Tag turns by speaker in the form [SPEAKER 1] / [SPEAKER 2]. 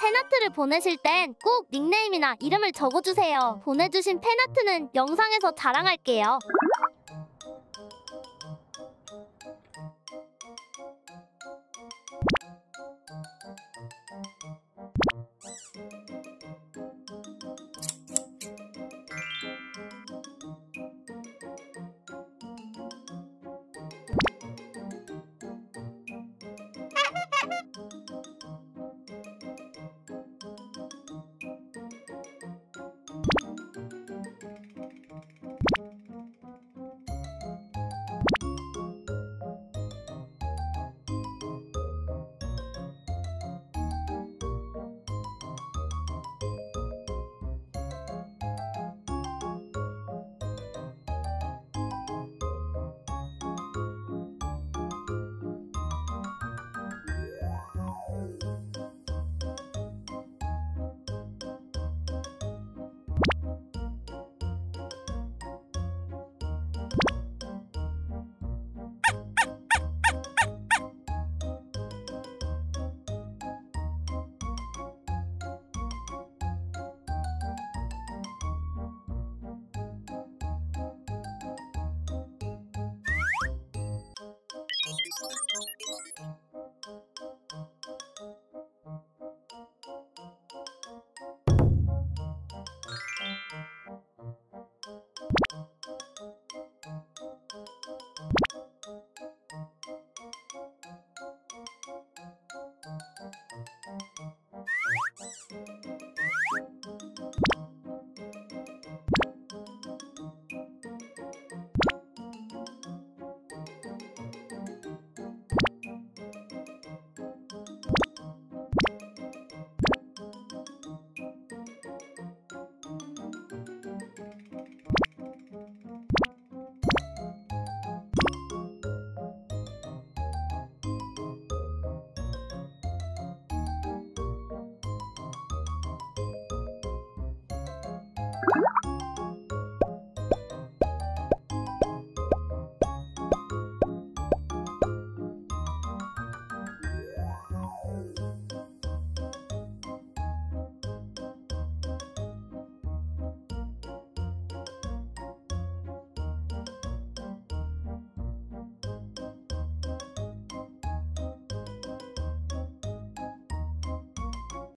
[SPEAKER 1] 팬아트를 보내실 땐 꼭 닉네임이나 이름을 적어주세요. 보내주신 팬아트는 영상에서 자랑할게요. Thank you.